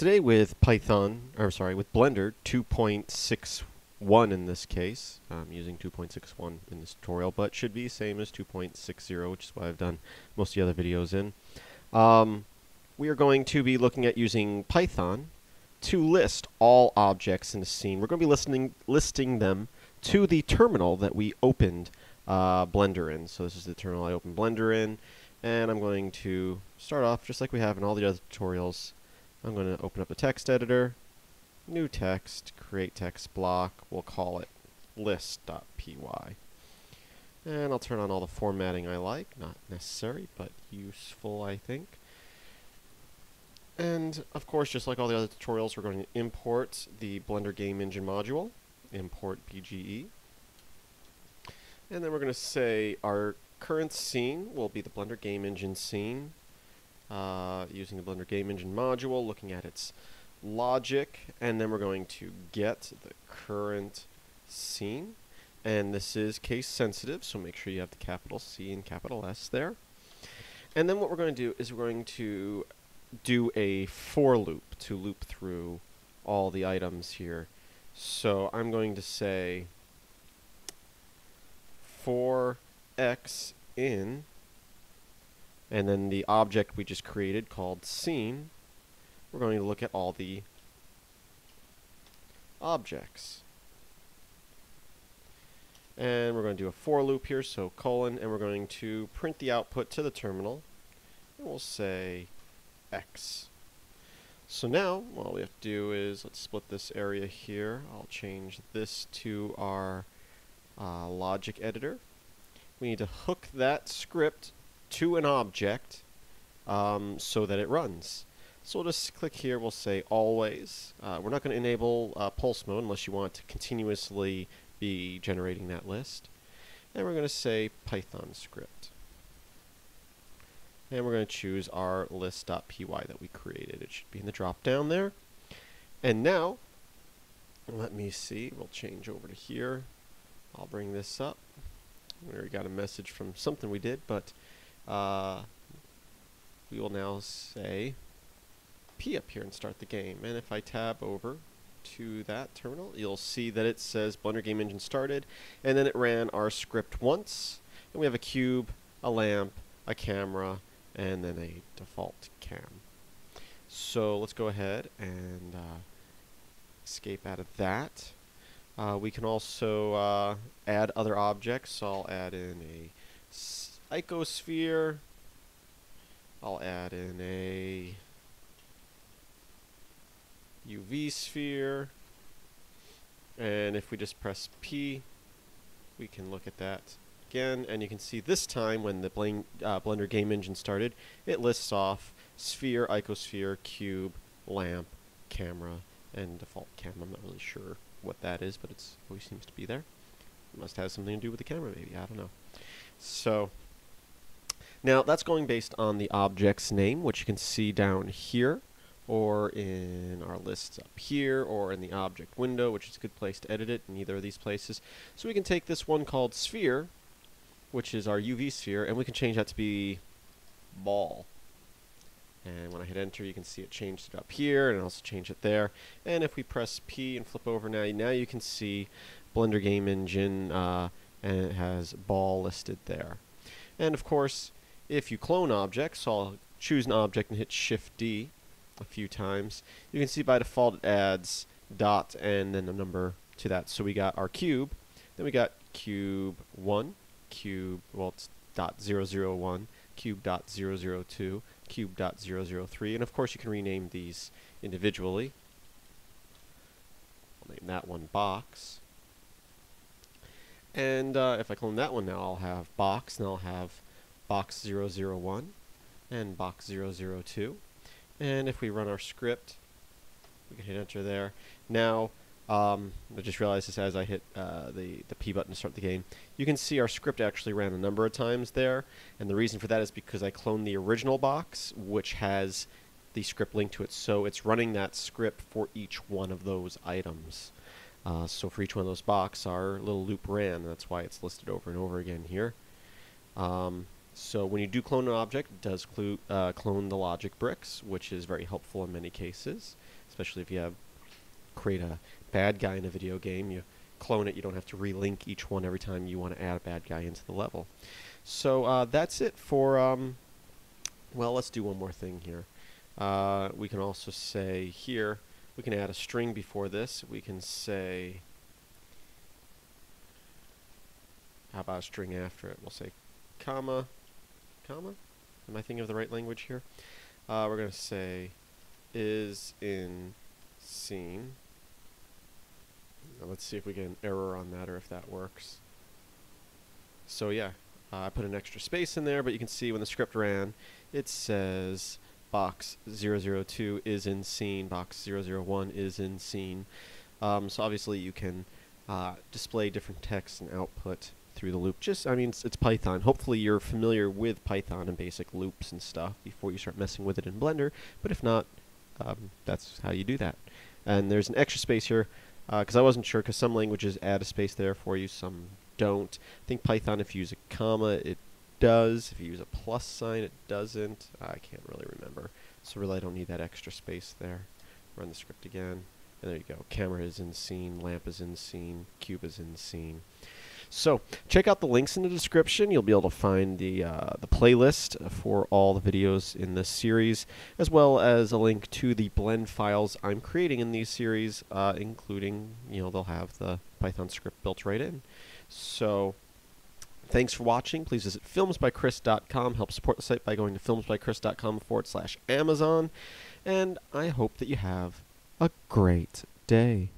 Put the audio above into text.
Today with Python, or sorry, with Blender 2.61 in this case. I'm using 2.61 in this tutorial, but should be same as 2.60, which is what I've done most of the other videos in. Um, we are going to be looking at using Python to list all objects in a scene. We're going to be listening, listing them to the terminal that we opened uh, Blender in. So this is the terminal I opened Blender in, and I'm going to start off just like we have in all the other tutorials. I'm going to open up a text editor, new text, create text block, we'll call it list.py. And I'll turn on all the formatting I like, not necessary, but useful I think. And of course, just like all the other tutorials, we're going to import the Blender Game Engine module, import BGE. And then we're going to say our current scene will be the Blender Game Engine scene, uh, using the Blender Game Engine module, looking at its logic, and then we're going to get the current scene. And this is case sensitive, so make sure you have the capital C and capital S there. And then what we're going to do is we're going to do a for loop to loop through all the items here. So I'm going to say for x in, and then the object we just created called scene, we're going to look at all the objects. And we're going to do a for loop here, so colon, and we're going to print the output to the terminal. And we'll say x. So now, all we have to do is, let's split this area here. I'll change this to our uh, logic editor. We need to hook that script to an object um, so that it runs. So we'll just click here, we'll say always. Uh, we're not going to enable uh, pulse mode unless you want to continuously be generating that list. And we're going to say Python script. And we're going to choose our list.py that we created. It should be in the drop down there. And now, let me see, we'll change over to here. I'll bring this up. We already got a message from something we did, but uh, we will now say P up here and start the game. And if I tab over to that terminal, you'll see that it says Blender Game Engine started, and then it ran our script once, and we have a cube, a lamp, a camera, and then a default cam. So let's go ahead and uh, escape out of that. Uh, we can also uh, add other objects, so I'll add in a icosphere, I'll add in a UV sphere, and if we just press P, we can look at that again, and you can see this time when the Bling, uh, Blender game engine started, it lists off sphere, icosphere, cube, lamp, camera, and default cam. I'm not really sure what that is, but it always seems to be there. It must have something to do with the camera, maybe. I don't know. So, now that's going based on the object's name, which you can see down here, or in our lists up here, or in the object window, which is a good place to edit it in either of these places. So we can take this one called sphere, which is our UV sphere, and we can change that to be ball. And when I hit enter, you can see it changed it up here, and also change it there. And if we press P and flip over now, now you can see Blender Game Engine, uh, and it has ball listed there. And of course, if you clone objects, so I'll choose an object and hit Shift D a few times, you can see by default it adds dot and then a number to that. So we got our cube, then we got cube 1, cube, well it's dot 001, cube dot 002, cube dot 003, and of course you can rename these individually. I'll name that one box. And uh, if I clone that one now, I'll have box, and I'll have box 001 and box 002. And if we run our script, we can hit enter there. Now, um, I just realized this as I hit uh, the, the P button to start the game. You can see our script actually ran a number of times there, and the reason for that is because I cloned the original box, which has the script linked to it. So it's running that script for each one of those items. Uh, so for each one of those box, our little loop ran. That's why it's listed over and over again here. Um, So when you do clone an object, it does clu- uh, clone the logic bricks, which is very helpful in many cases, especially if you have create a bad guy in a video game. You clone it, you don't have to relink each one every time you want to add a bad guy into the level. So uh, that's it for, um, well, let's do one more thing here. Uh, we can also say here, we can add a string before this. We can say, how about a string after it? We'll say comma, comma? Am I thinking of the right language here? Uh, we're going to say is in scene. Now let's see if we get an error on that or if that works. So yeah, uh, I put an extra space in there, but you can see when the script ran, it says box 002 is in scene, box 001 is in scene. Um, so obviously you can uh, display different text and output through the loop. Just, I mean, it's, it's, Python. Hopefully you're familiar with Python and basic loops and stuff before you start messing with it in Blender. But if not, um, that's how you do that. And there's an extra space here because uh, I wasn't sure because some languages add a space there for you, some don't. I think Python, if you use a comma, it does. If you use a plus sign, it doesn't. I can't really remember. So really I don't need that extra space there. Run the script again. And there you go. Camera is in scene, lamp is in scene, cube is in scene. So check out the links in the description. You'll be able to find the uh, the playlist for all the videos in this series, as well as a link to the blend files I'm creating in these series, uh, including you know they'll have the Python script built right in. So. Thanks for watching. Please visit filmsbykris.com. Help support the site by going to filmsbykris.com forward slash Amazon. And I hope that you have a great day.